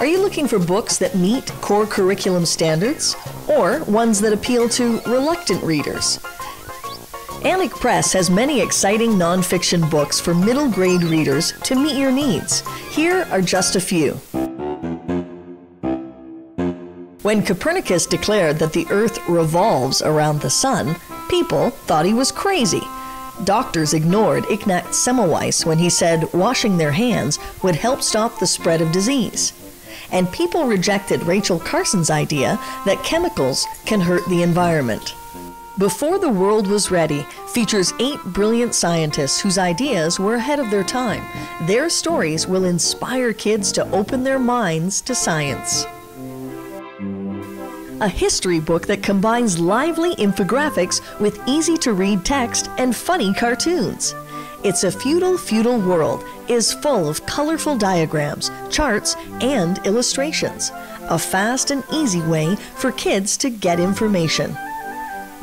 Are you looking for books that meet core curriculum standards or ones that appeal to reluctant readers? Annick Press has many exciting nonfiction books for middle grade readers to meet your needs. Here are just a few. When Copernicus declared that the Earth revolves around the Sun, people thought he was crazy. Doctors ignored Ignaz Semmelweis when he said washing their hands would help stop the spread of disease. And people rejected Rachel Carson's idea that chemicals can hurt the environment. Before the World Was Ready features eight brilliant scientists whose ideas were ahead of their time. Their stories will inspire kids to open their minds to science. A history book that combines lively infographics with easy to read text and funny cartoons. It's a Feudal Feudal World is full of colorful diagrams, charts, and illustrations. A fast and easy way for kids to get information.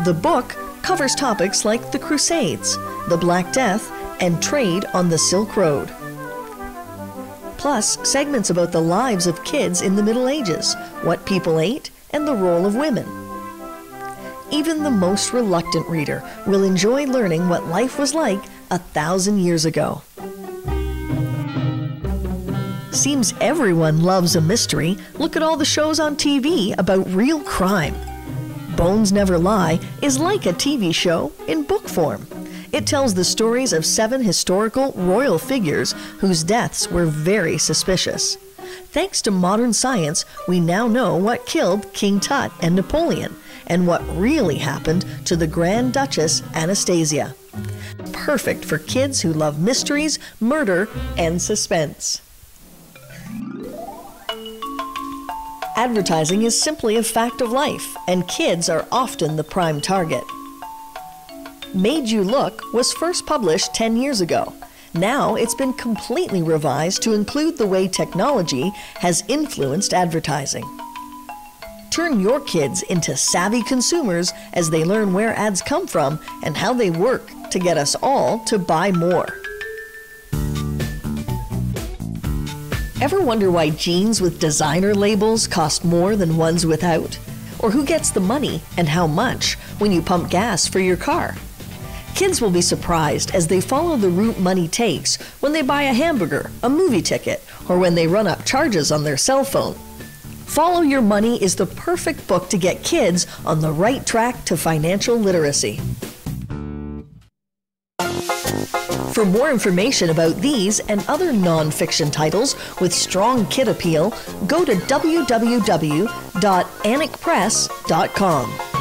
The book covers topics like the Crusades, the Black Death, and trade on the Silk Road. Plus, segments about the lives of kids in the Middle Ages, what people ate, and the role of women. Even the most reluctant reader will enjoy learning what life was like a thousand years ago. Seems everyone loves a mystery. Look at all the shows on TV about real crime. Bones Never Lie is like a TV show in book form. It tells the stories of seven historical royal figures whose deaths were very suspicious. Thanks to modern science, we now know what killed King Tut and Napoleon and what really happened to the Grand Duchess Anastasia. Perfect for kids who love mysteries, murder, and suspense. Advertising is simply a fact of life, and kids are often the prime target. Made You Look was first published 10 years ago. Now it's been completely revised to include the way technology has influenced advertising. Turn your kids into savvy consumers as they learn where ads come from and how they work to get us all to buy more. Ever wonder why jeans with designer labels cost more than ones without? Or who gets the money and how much when you pump gas for your car? Kids will be surprised as they follow the route money takes when they buy a hamburger, a movie ticket, or when they run up charges on their cell phone. Follow Your Money is the perfect book to get kids on the right track to financial literacy. For more information about these and other nonfiction titles with strong kid appeal, go to www.annickpress.com.